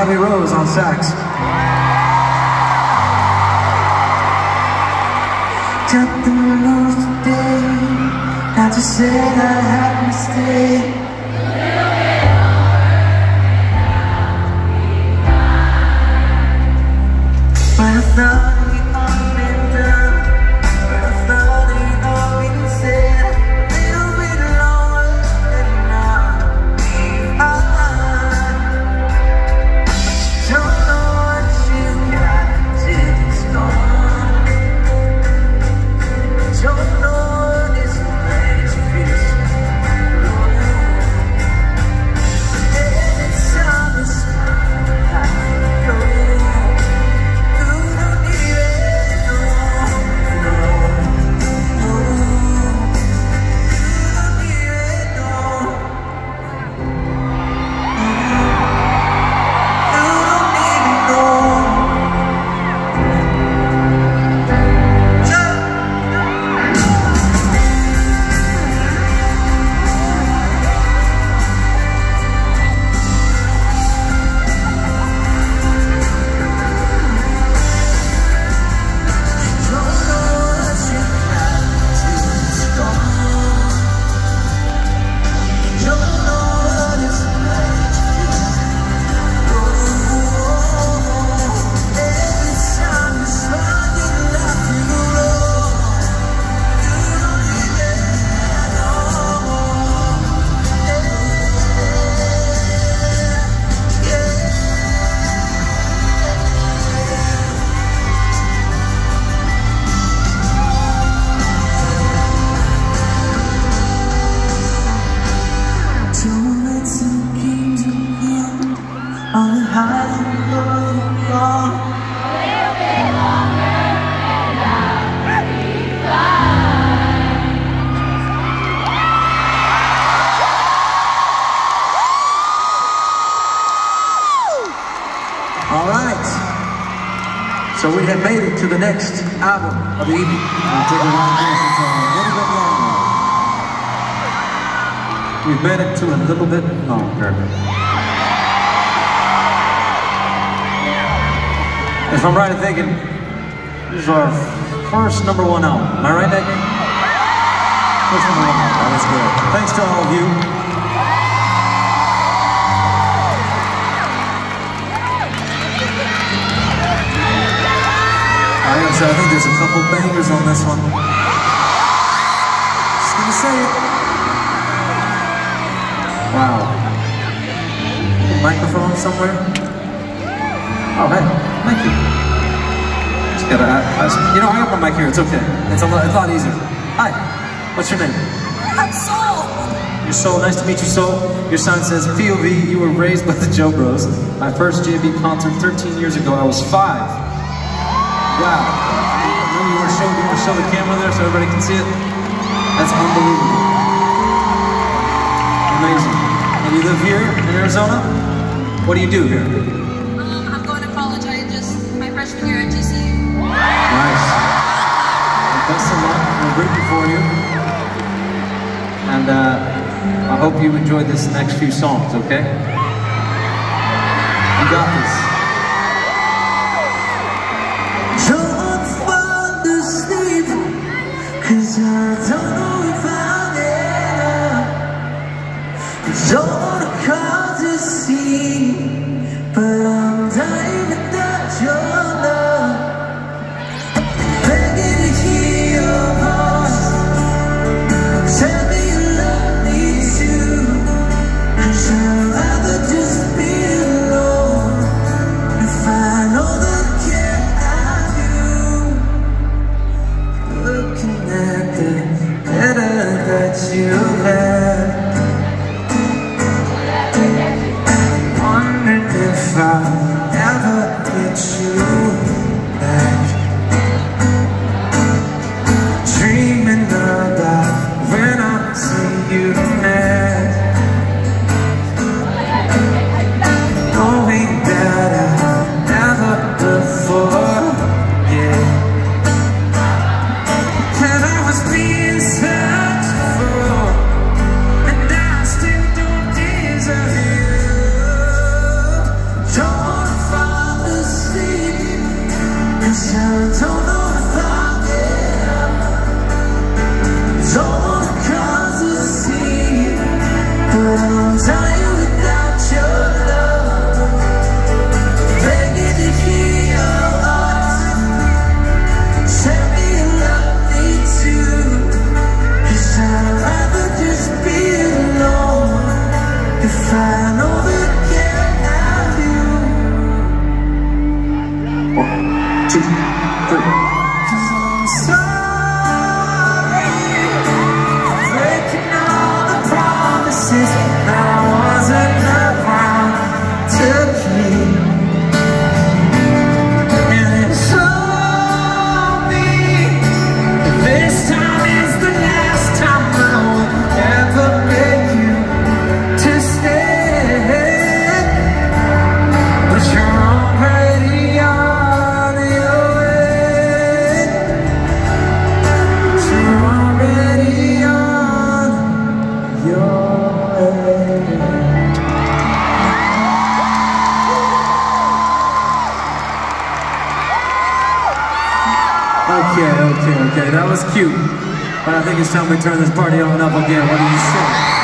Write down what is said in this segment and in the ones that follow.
Gabby Rose on sax. Today. Just said I had to stay. Have made it to the next album of the evening. It'll take a while more, so a little bit longer. We've made it to a little bit longer. If I'm right in thinking, this is our first number one album. Am I right, Nick? First number one album. That was good. Thanks to all of you. There's a couple bangers on this one. Just gonna say it. Wow. Microphone somewhere? Oh, hey, thank you. Just gotta. You know, I got my mic here, it's okay. It's a lot, it's a lot easier. Hi, what's your name? I'm Soul. You're so nice to meet you, Soul. Your sign says POV, you were raised by the Jo Bros. My first JB concert 13 years ago, I was five. Wow. You want to show, you want to show the camera there so everybody can see it? That's unbelievable. Amazing. And you live here in Arizona? What do you do here? Um, I'm going to college. I just my freshman year at TCU. Nice. Well, best of luck. We're rooting for you. And uh, I hope you enjoyed this next few songs, okay? You got this. you have. three. think it's time we turn this party on up again. What do you say?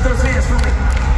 Estou vezes,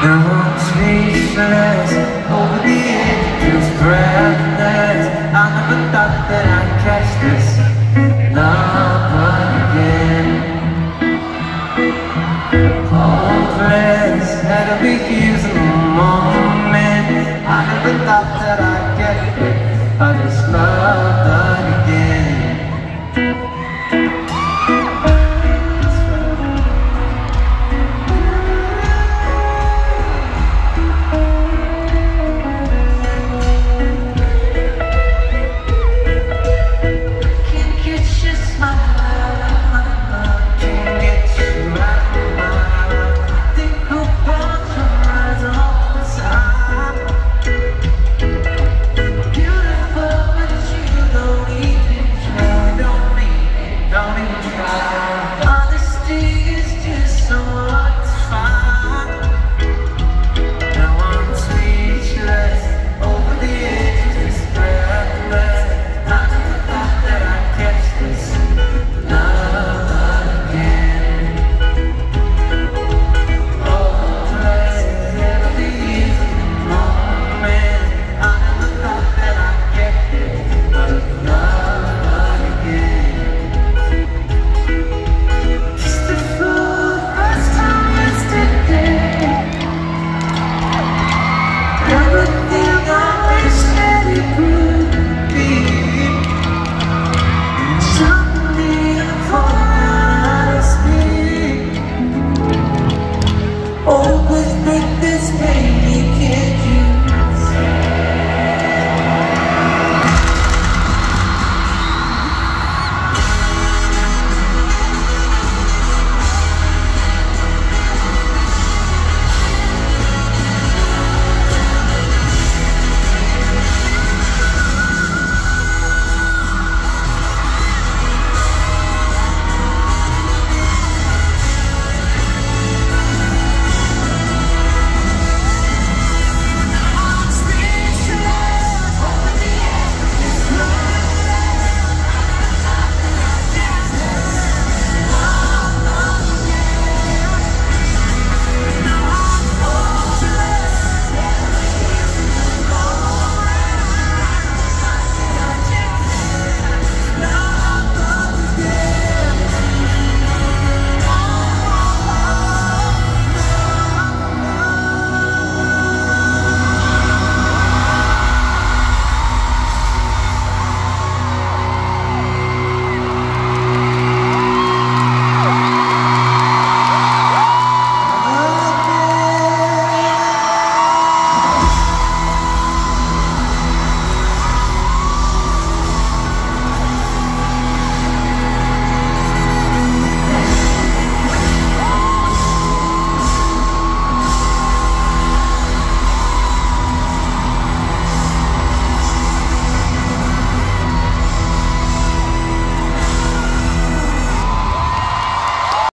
The room Over the edge feels breathless. I never thought that I'd catch this love again. Be you